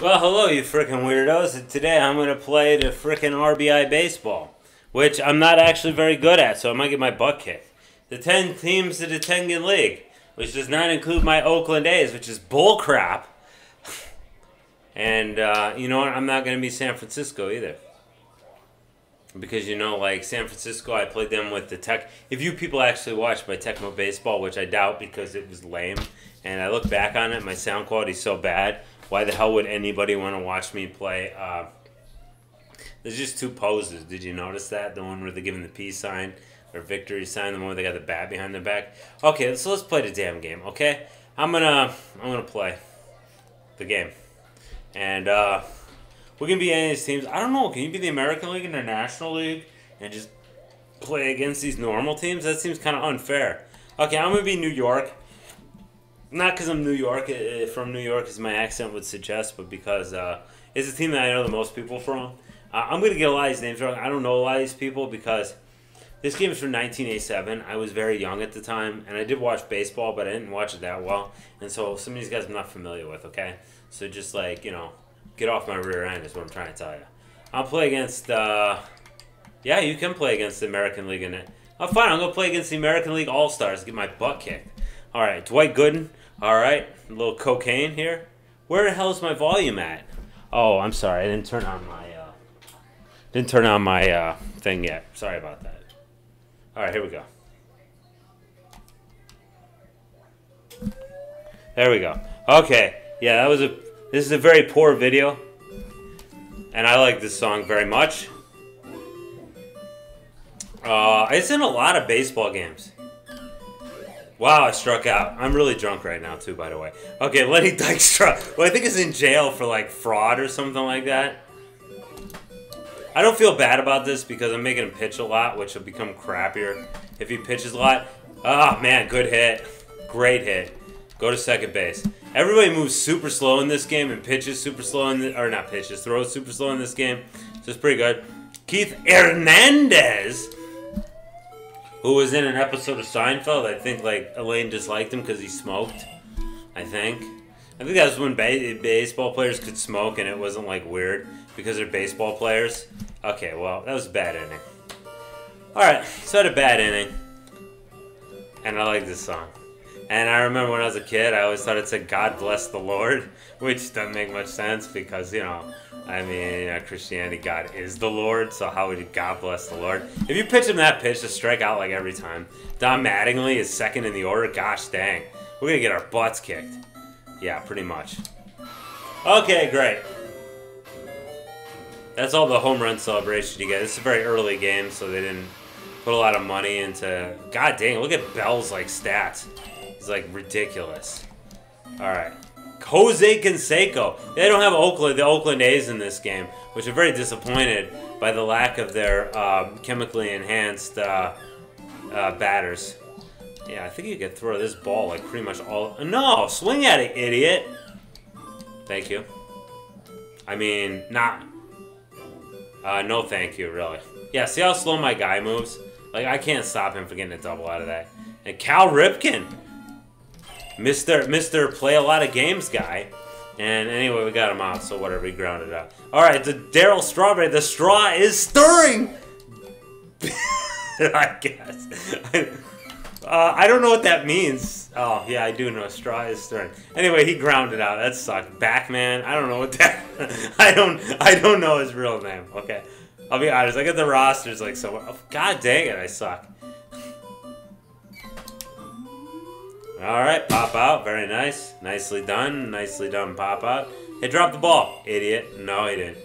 Well, hello, you frickin' weirdos. And Today I'm gonna play the frickin' RBI baseball, which I'm not actually very good at, so I might get my butt kicked. The 10 teams of the Tengen League, which does not include my Oakland A's, which is bullcrap. And, uh, you know what? I'm not gonna be San Francisco either. Because, you know, like San Francisco, I played them with the Tech. If you people actually watched my Tecmo Baseball, which I doubt because it was lame, and I look back on it, my sound quality's so bad why the hell would anybody want to watch me play? Uh, there's just two poses. Did you notice that? The one where they're giving the peace sign or victory sign, the one where they got the bat behind their back. Okay, so let's play the damn game. Okay, I'm gonna I'm gonna play the game, and uh, we can be any of these teams. I don't know. Can you be the American League and the National League and just play against these normal teams? That seems kind of unfair. Okay, I'm gonna be New York not because I'm New York, uh, from New York, as my accent would suggest, but because uh, it's a team that I know the most people from. Uh, I'm going to get a lot of these names wrong. I don't know a lot of these people because this game is from 1987. I was very young at the time, and I did watch baseball, but I didn't watch it that well. And so some of these guys I'm not familiar with, okay? So just like, you know, get off my rear end is what I'm trying to tell you. I'll play against, uh, yeah, you can play against the American League in it. Oh, fine, I'm to play against the American League All Stars, get my butt kicked. All right, Dwight Gooden. All right, a little cocaine here. Where the hell is my volume at? Oh, I'm sorry, I didn't turn on my uh, didn't turn on my uh, thing yet. Sorry about that. All right, here we go. There we go. Okay, yeah, that was a. This is a very poor video, and I like this song very much. Uh, it's in a lot of baseball games. Wow, I struck out. I'm really drunk right now, too, by the way. Okay, Lenny Dykstra. Well, I think he's in jail for, like, fraud or something like that. I don't feel bad about this because I'm making him pitch a lot, which will become crappier if he pitches a lot. Oh, man, good hit. Great hit. Go to second base. Everybody moves super slow in this game and pitches super slow in the, or not pitches, throws super slow in this game. So it's pretty good. Keith Hernandez who was in an episode of Seinfeld. I think like Elaine disliked him because he smoked. I think. I think that was when ba- baseball players could smoke and it wasn't like weird because they're baseball players. Okay, well that was a bad inning. All right, so I had a bad inning, and I like this song. And I remember when I was a kid, I always thought it said "God bless the Lord," which doesn't make much sense because you know I mean, uh, Christianity, God is the Lord, so how would God bless the Lord? If you pitch him that pitch to strike out like every time, Don Mattingly is second in the order, gosh dang. We're to get our butts kicked. Yeah, pretty much. Okay, great. That's all the home run celebration you get. This is a very early game, so they didn't put a lot of money into... God dang, look at Bell's, like, stats. He's, like, ridiculous. Alright. Jose Canseco. They don't have Oakland, the Oakland A's in this game, which are very disappointed by the lack of their uh, chemically enhanced uh, uh, batters. Yeah, I think you could throw this ball like pretty much all. No, swing at it, idiot. Thank you. I mean, not. Uh, no, thank you, really. Yeah, see how slow my guy moves? Like, I can't stop him from getting a double out of that. And Cal Ripken. Mr. Mr. Play a lot of games guy. And anyway, we got him out, so whatever, he grounded out. Alright, the Darryl Strawberry, the straw is stirring! I guess. uh, I don't know what that means. Oh, yeah, I do know. Straw is stirring. Anyway, he grounded out. That sucked. Backman, I don't know what that... I don't I don't know his real name. Okay. I'll be honest. I get the rosters like so... God dang it, I suck. Alright, pop out. Very nice. Nicely done. Nicely done, pop out. Hey, drop the ball. Idiot. No, he didn't.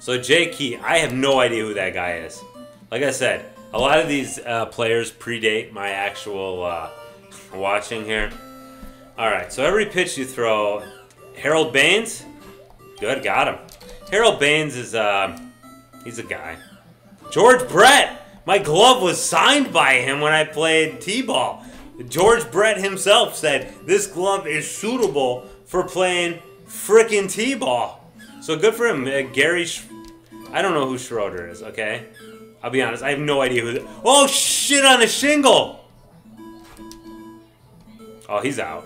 So Jay Key, I have no idea who that guy is. Like I said, a lot of these uh, players predate my actual uh, watching here. Alright, so every pitch you throw, Harold Baines, good, got him. Harold Baines is, uh, he's a guy. George Brett, my glove was signed by him when I played T-ball. George Brett himself said this glove is suitable for playing frickin' T-ball. So good for him. Uh, Gary, Sh I don't know who Schroeder is, okay? I'll be honest, I have no idea who... Oh, shit on a shingle! Oh, he's out.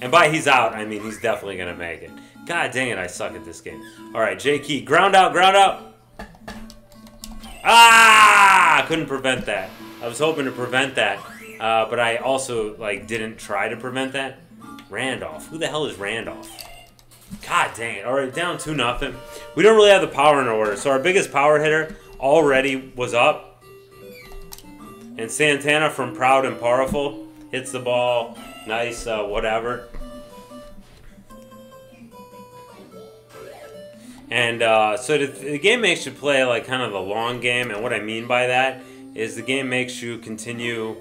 And by he's out, I mean he's definitely to make it. God dang it, I suck at this game. All right, J Key, ground out, ground out. Ah! Couldn't prevent that. I was hoping to prevent that, uh, but I also like didn't try to prevent that. Randolph. Who the hell is Randolph? God dang it. All right, down 2 nothing. We don't really have the power in order. So our biggest power hitter already was up. And Santana from Proud and Powerful hits the ball. Nice, uh, whatever. And uh, so the, the game makes you play like kind of the long game. And what I mean by that is the game makes you continue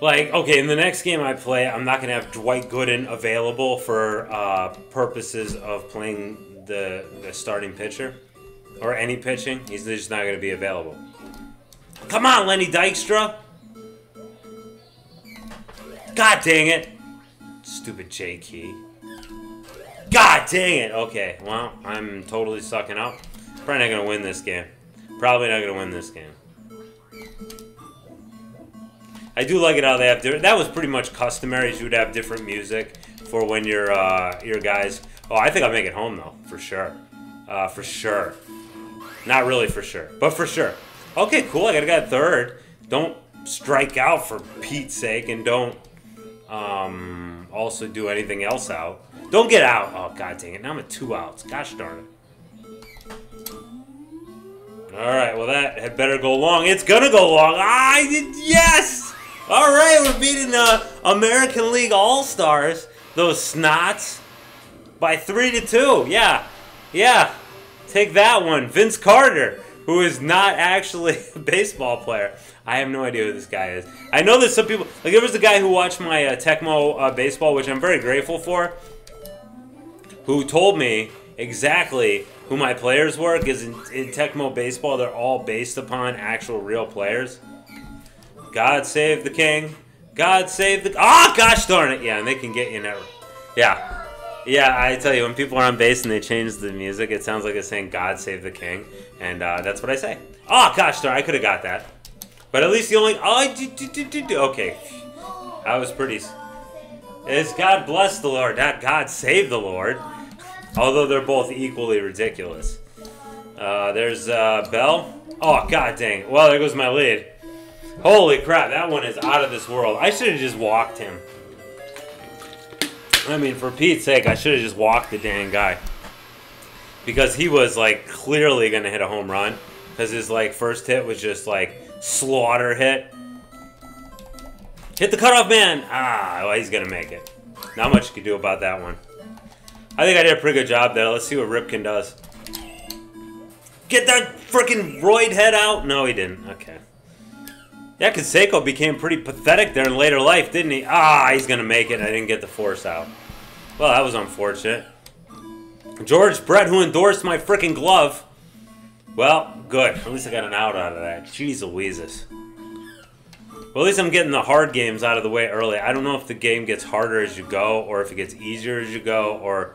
like okay in the next game i play i'm not going to have dwight gooden available for uh, purposes of playing the, the starting pitcher or any pitching. He's just not going to be available. Come on lenny dykstra. God dang it. Stupid j key god dang it. Okay well i'm totally sucking up. Probably not going to win this game. Probably not going to win this game I do like it how they have different. That was pretty much customary. You would have different music for when your uh, your guys. Oh, I think I'll make it home though, for sure, uh, for sure. Not really for sure, but for sure. Okay, cool. I got to get third. Don't strike out for Pete's sake, and don't um, also do anything else out. Don't get out. Oh god dang it! Now I'm at two outs. Gosh darn it. All right, well that had better go long. It's gonna go long. I yes. All right, we're beating the American League All Stars, those snots, by three to two. Yeah, yeah. Take that one, Vince Carter, who is not actually a baseball player. I have no idea who this guy is. I know there's some people like there was a guy who watched my uh, Tecmo uh, baseball, which I'm very grateful for, who told me exactly who my players were because in, in Tecmo baseball they're all based upon actual real players. God save the king. God save the. Oh, gosh darn it. Yeah, and they can get you now. Yeah. Yeah, I tell you, when people are on base and they change the music, it sounds like it's saying God save the king. And uh, that's what I say. Oh, gosh darn, I could have got that. But at least the only. Oh, do, do, do, okay. That was pretty. It's God bless the Lord, not God save the Lord. Although they're both equally ridiculous. Uh, there's uh, Bell. Oh, god dang. Well, there goes my lead. Holy crap, that one is out of this world. I should have just walked him. I mean, for Pete's sake, I should have just walked the dang guy. Because he was, like, clearly going to hit a home run. Because his, like, first hit was just, like, slaughter hit. Hit the cutoff man! Ah, well, he's going to make it. Not much you can do about that one. I think I did a pretty good job there. Let's see what Ripken does. Get that freaking roid head out! No, he didn't. Okay. Yeah, Canseco became pretty pathetic there in later life, didn't he? Ah, he's going to make it. I didn't get the force out. Well, that was unfortunate. George Brett, who endorsed my freaking glove. Well, good. At least I got an out out of that. Jeez Louises. Well, at least I'm getting the hard games out of the way early. I don't know if the game gets harder as you go, or if it gets easier as you go, or...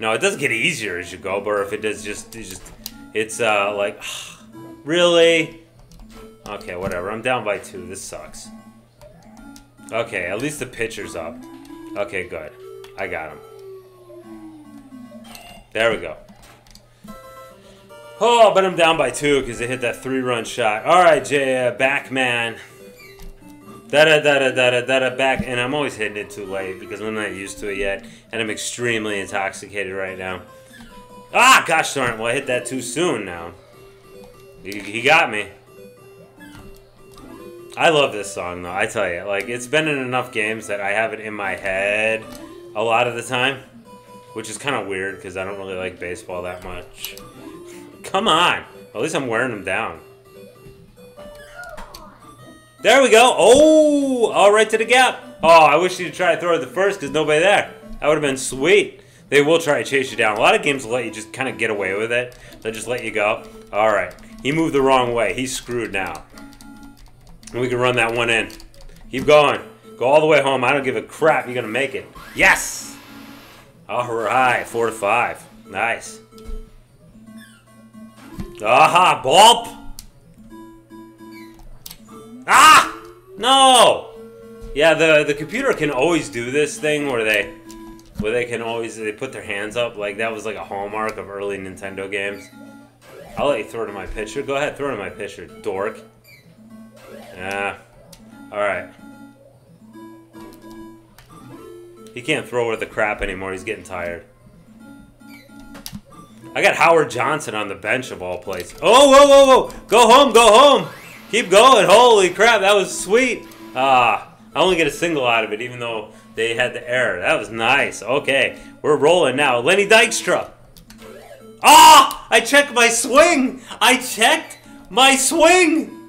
No, it doesn't get easier as you go, but if it does just... It's just... It's, uh, like... Really? Okay, whatever. I'm down by two. This sucks. Okay, at least the pitcher's up. Okay, good. I got him. There we go. Oh, but I'm down by two because they hit that three-run shot. All right, Jay, uh, Backman. Da da da da da da da back, and I'm always hitting it too late because I'm not used to it yet, and I'm extremely intoxicated right now. Ah, gosh darn it! Well, I hit that too soon now. He, he got me. I love this song though. I tell you, like it's been in enough games that I have it in my head a lot of the time, which is kind of weird because I don't really like baseball that much. Come on, at least I'm wearing them down. There we go. Oh, all right to the gap. Oh, I wish you'd try to throw it the first because nobody there. That would have been sweet. They will try to chase you down. A lot of games will let you just kind of get away with it. They'll just let you go. All right. He moved the wrong way. He's screwed now. And we can run that one in. Keep going. Go all the way home. I don't give a crap. You're going to make it. Yes! All right. Four to five. Nice. Aha! Bulp! Ah! No! Yeah, the the computer can always do this thing where they where they can always they put their hands up like that was like a hallmark of early Nintendo games. I'll let you throw to my pitcher. Go ahead, throw to my pitcher, dork. Yeah. All right. He can't throw worth the crap anymore. He's getting tired. I got Howard Johnson on the bench of all places. Oh, whoa, whoa, whoa! Go home, go home! Keep going! Holy crap, that was sweet! Ah, I only get a single out of it, even though they had the error. That was nice. Okay, we're rolling now. Lenny Dykstra. Ah! I checked my swing! I checked my swing!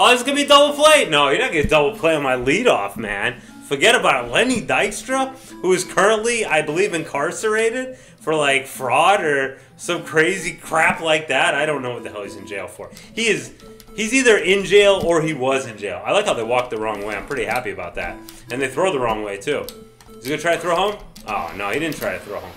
Oh, it's gonna be double play. No, you're not gonna double play on my leadoff, man. Forget about it. Lenny Dykstra, who is currently, I believe, incarcerated for like fraud or some crazy crap like that. I don't know what the hell he's in jail for. He is he's either in jail or he was in jail. I like how they walk the wrong way. I'm pretty happy about that. And they throw the wrong way too. Is he gonna try to throw home? Oh no, he didn't try to throw home.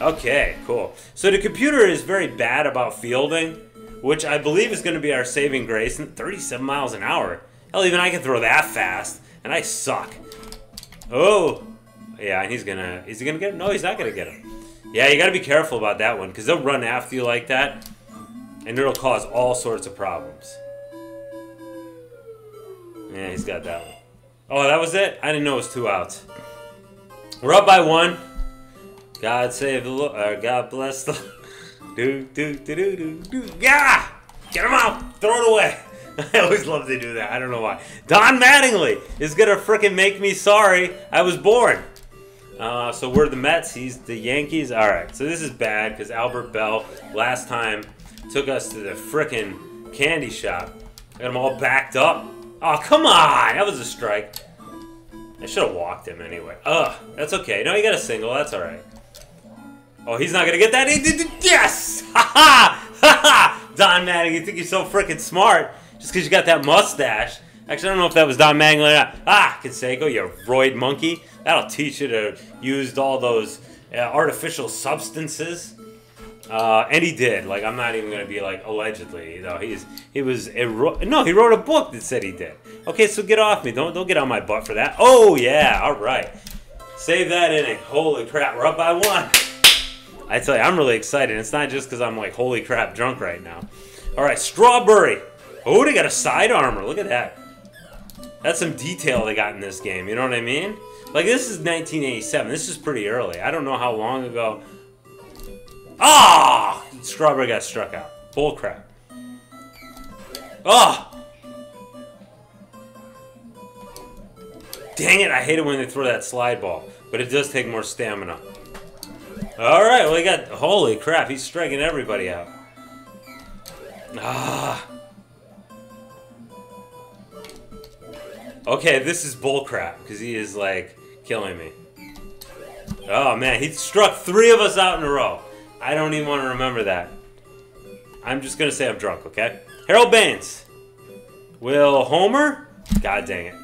Okay, cool. So the computer is very bad about fielding, which I believe is going to be our saving grace. 37 miles an hour. Hell, even I can throw that fast, and I suck. Oh, yeah, and he's gonna. Is he gonna get him? No, he's not gonna get him. Yeah, you gotta be careful about that one, because they'll run after you like that, and it'll cause all sorts of problems. Yeah, he's got that one. Oh, that was it? I didn't know it was two outs. We're up by one. God save the Lord. Uh, God bless the. do, do, do, do, do, do. Yeah! Get him out! Throw it away! I always love to do that. I don't know why. Don Mattingly is gonna fricking make me sorry I was born. Uh, so we're the Mets. He's the Yankees. All right. So this is bad because Albert Bell last time took us to the fricking candy shop. Got them all backed up. Oh come on! That was a strike. I should have walked him anyway. Ugh, that's okay. No, you got a single. That's all right. Oh, he's not gonna get that. Yes! Ha ha! Ha ha! Don Mattingly, you think you're so freaking smart just because you got that mustache. Actually, I don't know if that was Don Mattingly or not. Ah, Canseco, you roid monkey. That'll teach you to use all those uh, artificial substances. Uh, and he did. Like, I'm not even gonna be like allegedly. You know, he's he was a, no. He wrote a book that said he did. Okay, so get off me. Don't don't get on my butt for that. Oh yeah, all right. Save that inning. Holy crap, we're up by one. I tell you, I'm really excited. It's not just because I'm like holy crap drunk right now. All right, strawberry. Oh, they got a side armor. Look at that. That's some detail they got in this game. You know what I mean? Like this is 1987. This is pretty early. I don't know how long ago. Ah! Strawberry got struck out. Bull crap. Ah! Dang it, I hate it when they throw that slide ball. But it does take more stamina. Alright, well, we got... Holy crap, he's striking everybody out. Ah. Okay, this is bullcrap, because he is, like, killing me. Oh, man, he struck three of us out in a row. I don't even want to remember that. I'm just going to say I'm drunk, okay? Harold Baines. Will Homer? God dang it.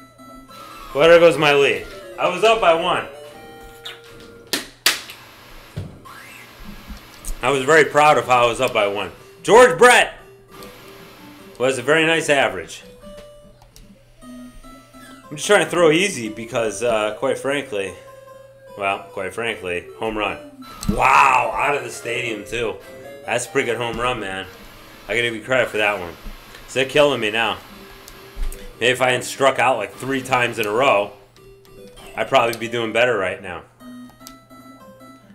Well, goes my lead. I was up by one. I was very proud of how I was up by one. George Brett was a very nice average. I'm just trying to throw easy because, uh, quite frankly, well, quite frankly, home run. Wow, out of the stadium too. That's a pretty good home run, man. I gotta give you credit for that one. So they're killing me now. Maybe if I hadn't struck out like three times in a row, I'd probably be doing better right now.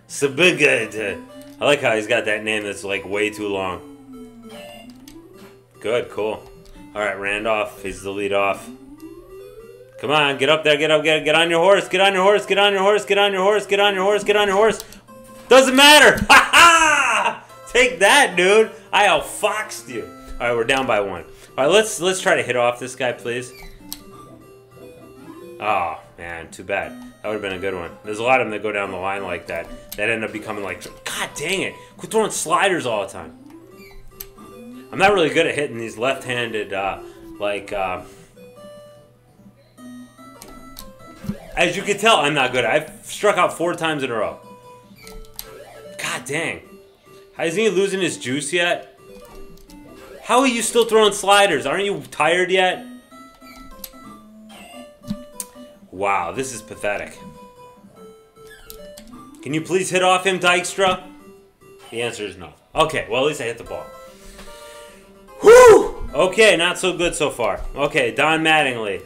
So big good. I like how he's got that name that's like way too long. Good, cool. All right, Randolph, he's the lead off. Come on, get up there, get up, get, get on your horse, get on your horse, get on your horse, get on your horse, get on your horse, get on your horse. Doesn't matter. Ha ha! Take that, dude. I outfoxed you. All right, we're down by one. All right, let's let's try to hit off this guy, please. Oh man, too bad. That would have been a good one. There's a lot of them that go down the line like that. That end up becoming like, God dang it! Quit throwing sliders all the time. I'm not really good at hitting these left-handed, uh, like. Uh, as you can tell, I'm not good. I've struck out four times in a row. God dang. Isn't he losing his juice yet? How are you still throwing sliders? Aren't you tired yet? Wow, this is pathetic. Can you please hit off him, Dykstra? The answer is no. Okay, well at least I hit the ball. Whew! Okay, not so good so far. Okay, Don Mattingly.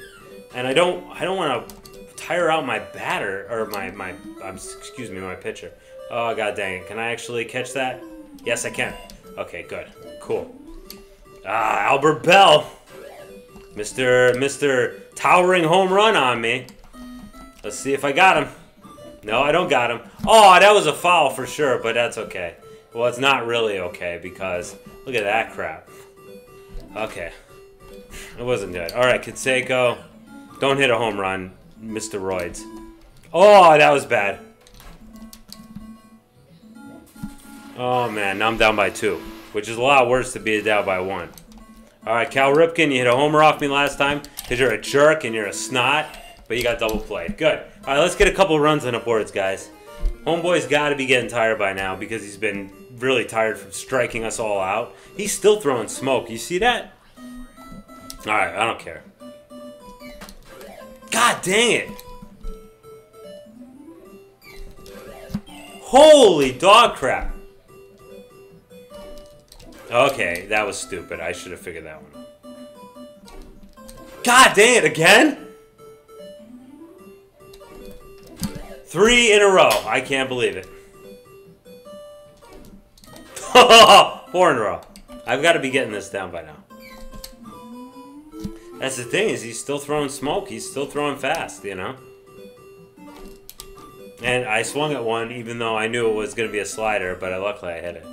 And I don't I don't want to tire out my batter or my my um, excuse me, my pitcher. Oh god dang it. Can I actually catch that? Yes, I can. Okay, good. Cool. Ah, Albert Bell. Mr. Mr. Towering home run on me. Let's see if I got him. No, I don't got him. Oh, that was a foul for sure, but that's okay. Well, it's not really okay because look at that crap. Okay. It wasn't good. All right, Canseco. Don't hit a home run, Mr. Roids. Oh, that was bad. Oh, man. Now I'm down by two, which is a lot worse to be down by one. All right, Cal Ripken, you hit a homer off me last time because you're a jerk and you're a snot, but you got double played. Good. All right, let's get a couple runs on the boards, guys. Homeboy's got to be getting tired by now because he's been really tired from striking us all out. He's still throwing smoke. You see that? All right, I don't care. God dang it. Holy dog crap. Okay, that was stupid. I should have figured that one God dang it, again? Three in a row. I can't believe it. Four in a row. I've got to be getting this down by now. That's the thing is he's still throwing smoke. He's still throwing fast, you know? And I swung at one even though I knew it was going to be a slider, but luckily I hit it.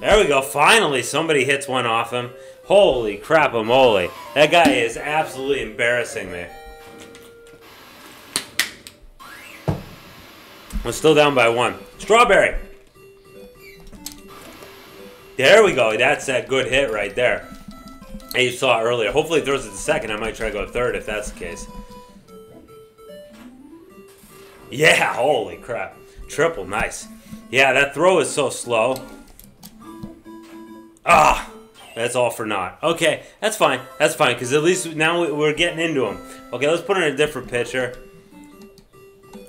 There we go. Finally, somebody hits one off him. Holy crap a moly. That guy is absolutely embarrassing me. I'm still down by one. Strawberry. There we go. That's that good hit right there. And you saw earlier. Hopefully it throws it to second. I might try to go third if that's the case. Yeah, holy crap. Triple, nice. Yeah, that throw is so slow. Ah, that's all for naught. Okay, that's fine. That's fine, because at least now we're getting into them. Okay, let's put in a different pitcher.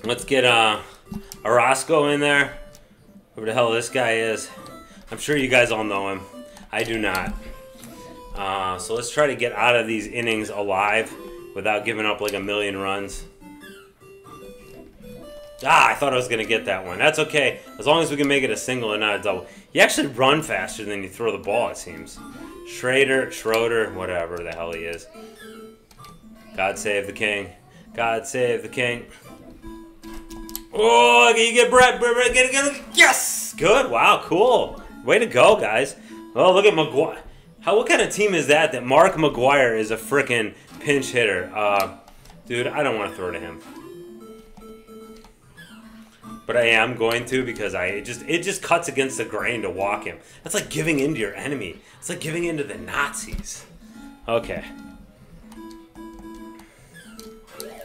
Let's get uh, Orosco in there. Whoever the hell this guy is. I'm sure you guys all know him. I do not. Uh, so let's try to get out of these innings alive without giving up like a million runs. Ah, I thought I was going to get that one. That's okay, as long as we can make it a single and not a double. You actually run faster than you throw the ball, it seems. Schrader, Schroeder, whatever the hell he is. God save the king. God save the king. Oh, you get Brett, Brett, get it, get. Yes! Good, wow, cool. Way to go, guys. Oh, look at McGwire. How, what kind of team is that that Mark McGwire is a freaking pinch hitter? Uh, dude, I don't want to throw to him but I am going to because I it just it just cuts against the grain to walk him. That's like giving in to your enemy. It's like giving in to the Nazis. Okay.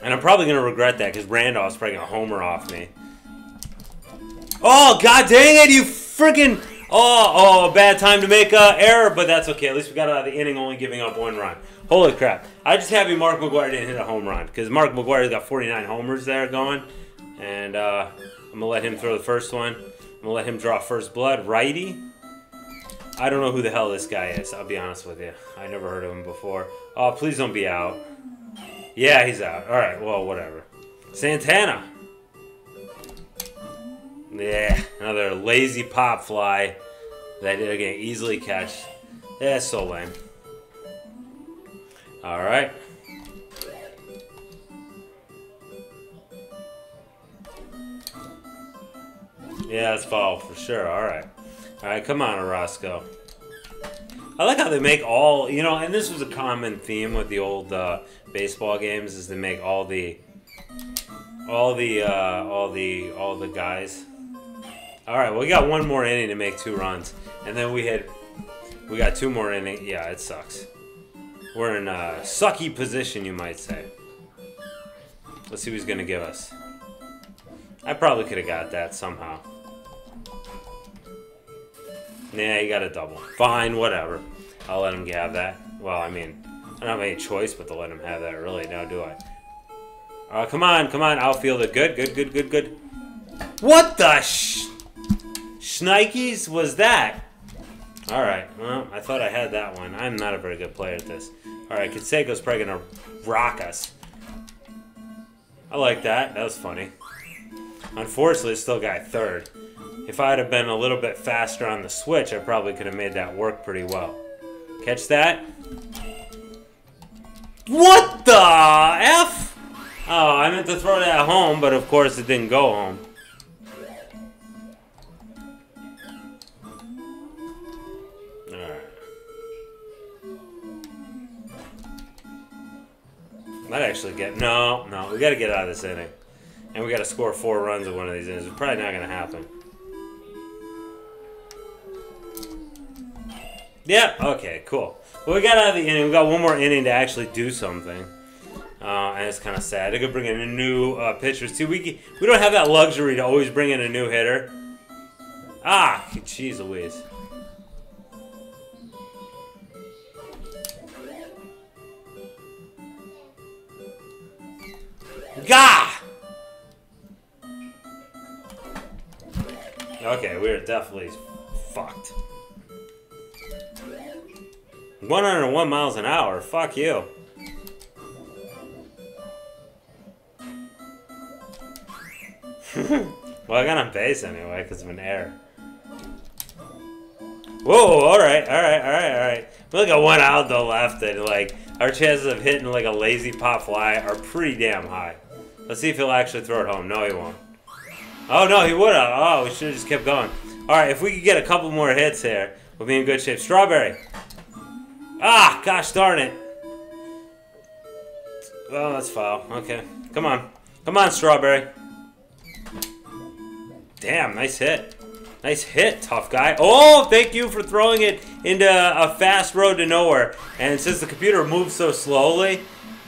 And I'm probably gonna regret that because Randolph's probably gonna homer off me. Oh god dang it, you freaking Oh, oh, bad time to make a error, but that's okay. At least we got out of the inning only giving up one run. Holy crap. I just happy Mark McGwire didn't hit a home run because Mark McGwire's got 49 homers there going. And, uh, I'm going to let him throw the first one. I'm going to let him draw first blood. Righty. I don't know who the hell this guy is. I'll be honest with you. I never heard of him before. Oh, please don't be out. Yeah, he's out. All right, well, whatever. Santana. Yeah, another lazy pop fly that going to easily catch. Yeah, so lame. All right. Yeah, it's foul for sure. All right. All right, come on, Orosco. I like how they make all, you know, and this was a common theme with the old uh, baseball games is to make all the, all the, uh, all the, all the guys. All right, well, we got one more inning to make two runs, and then we had, we got two more innings. Yeah, it sucks. We're in a sucky position, you might say. Let's see who's gonna give us. I probably could have got that somehow. Nah, you got a double. Fine, whatever. I'll let him have that. Well, I mean, I don't have any choice but to let him have that really now, do I? Uh, come on, come on, outfielder. Good, good, good, good, good. What the sh... Schnikes was that? Alright, well, I thought I had that one. I'm not a very good player at this. Alright, Canseco's probably gonna rock us. I like that. That was funny. Unfortunately, still got third. If I'd have been a little bit faster on the switch, I probably could have made that work pretty well. Catch that? What the F? Oh, I meant to throw that home, but of course it didn't go home. Might actually get no, no. We got to get out of this inning, and we got to score four runs in one of these innings. It's probably not going to happen. Yeah. Okay. Cool. Well, we got out of the inning. We got one more inning to actually do something, uh, and it's kind of sad. They could bring in a new uh, pitcher. See, we we don't have that luxury to always bring in a new hitter. Ah, jeez Louise. Gah! Okay, we're definitely fucked. 101 miles an hour. Fuck you. well, I got on base anyway because of an error. Whoa, alright, alright, alright, alright. We only got one out though left and like our chances of hitting like a lazy pop fly are pretty damn high. Let's see if he'll actually throw it home. No, he won't. Oh, no, he would have. Oh, we should have just kept going. All right, if we could get a couple more hits here, we'll be in good shape. Strawberry. Ah, gosh darn it. Oh, that's foul. Okay. Come on. Come on, Strawberry. Damn, nice hit. Nice hit, tough guy. Oh, thank you for throwing it into a fast road to nowhere. And since the computer moves so slowly,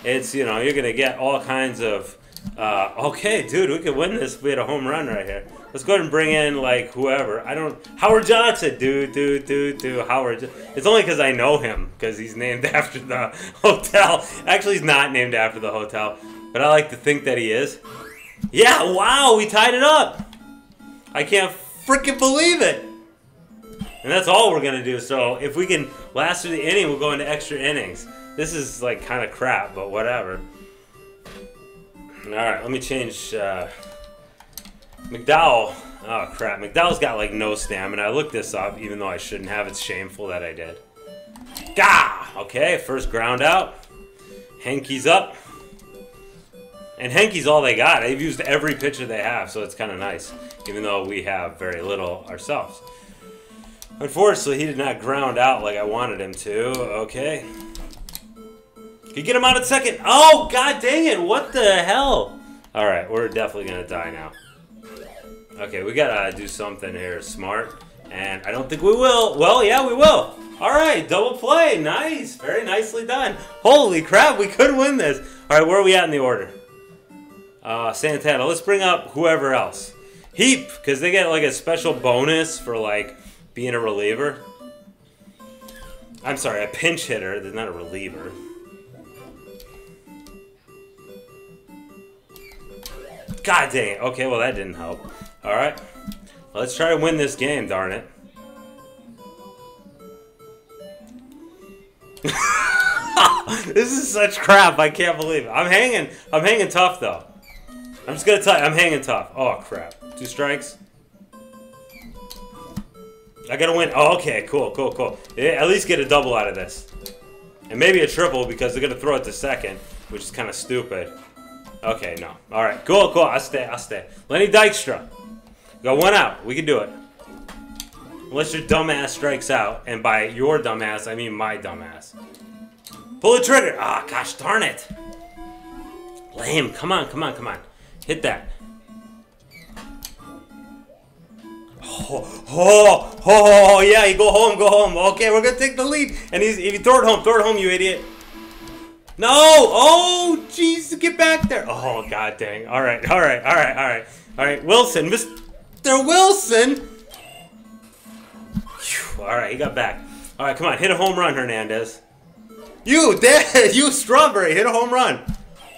it's, you know, you're going to get all kinds of uh, okay, dude, we could win this if we had a home run right here. Let's go ahead and bring in, like, whoever. I don't... Howard Johnson! Dude, dude, dude, dude. Howard... It's only because I know him, because he's named after the hotel. Actually, he's not named after the hotel, but I like to think that he is. Yeah, wow, we tied it up! I can't freaking believe it! And that's all we're to do, so if we can last through the inning, we'll go into extra innings. This is, like, kind of crap, but whatever. Alright, let me change uh, McDowell. Oh crap, McDowell's got like no stamina. I looked this up even though I shouldn't have. It's shameful that I did. Gah! Okay, first ground out. Henke's up. And Henke's all they got. They've used every pitcher they have, so it's kind of nice. Even though we have very little ourselves. Unfortunately, he did not ground out like I wanted him to. Okay. Can you get him out at second. Oh, god dang it. What the hell? Alright, we're definitely going to die now. Okay, we got to do something here smart. And I don't think we will. Well, yeah, we will. Alright, double play. Nice. Very nicely done. Holy crap, we could win this. Alright, where are we at in the order? Uh, Santana. Let's bring up whoever else. Heep, because they get like a special bonus for like being a reliever. I'm sorry, a pinch hitter. They're not a reliever. God dang it. Okay, well that didn't help. Alright. Let's try to win this game, darn it. this is such crap. I can't believe it. I'm hanging. I'm hanging tough, though. I'm just going to tell you, I'm hanging tough. Oh, crap. Two strikes. I got to win. Oh, okay. Cool, cool, cool. At least get a double out of this. And maybe a triple because they're going to throw it to second, which is kind of stupid. Okay, no. All right, cool, cool. I'll stay, I'll stay. Lenny Dykstra. Got one out. We can do it. Unless your dumbass strikes out. And by your dumbass, I mean my dumbass. Pull the trigger. Ah, oh, gosh darn it. Lame. Come on, come on, come on. Hit that. Oh, oh, oh, yeah, you go home, go home. Okay, we're going to take the lead. And he's, if you throw it home, throw it home, you idiot. No! Oh, jeez, get back there. Oh, god dang. All right, all right, all right, all right. All right, Wilson, Mr. Wilson. All right, he got back. All right, come on, hit a home run, Hernandez. You, Dad, you, Strawberry, hit a home run.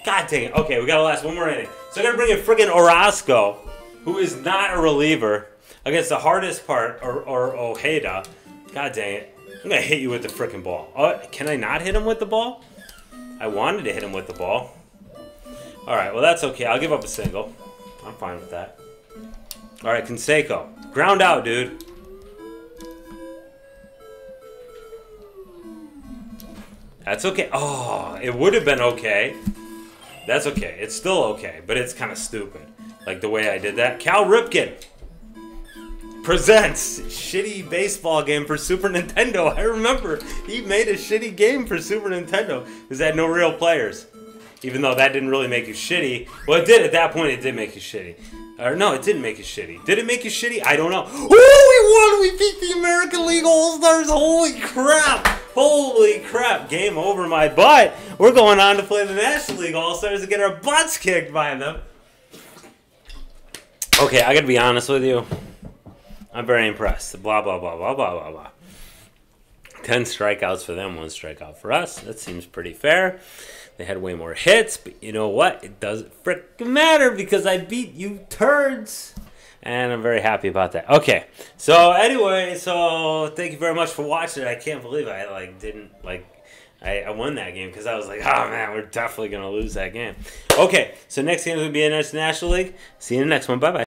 God dang it. Okay, we got to last one more inning. So I got to bring in friggin' Orosco, who is not a reliever, against the hardest part, or, or Ojeda. God dang it. I'm going to hit you with the frickin' ball. Oh, can I not hit him with the ball? I wanted to hit him with the ball. All right, well, that's okay. I'll give up a single. I'm fine with that. All right, Canseco. Ground out, dude. That's okay. Oh, it would have been okay. That's okay. It's still okay, but it's kind of stupid. Like the way I did that. Cal Ripken presents shitty baseball game for Super Nintendo. I remember he made a shitty game for Super Nintendo because it had no real players. Even though that didn't really make it shitty. Well, it did at that point. It did make it shitty. Or no, it didn't make it shitty. Did it make it shitty? I don't know. Oh, we won! We beat the American League All Stars. Holy crap! Holy crap! Game over my butt. We're going on to play the National League All Stars and get our butts kicked by them. Okay, I gotta be honest with you. I'm very impressed. Blah blah blah blah blah blah blah. Ten strikeouts for them, one strikeout for us. That seems pretty fair. They had way more hits, but you know what? It doesn't frickin' matter because I beat you turds. And I'm very happy about that. Okay, so anyway, so thank you very much for watching. I can't believe I like didn't like I, I won that game because I was like, oh man, we're definitely gonna lose that game. Okay, so next game will be in National League. See you in the next one. Bye bye.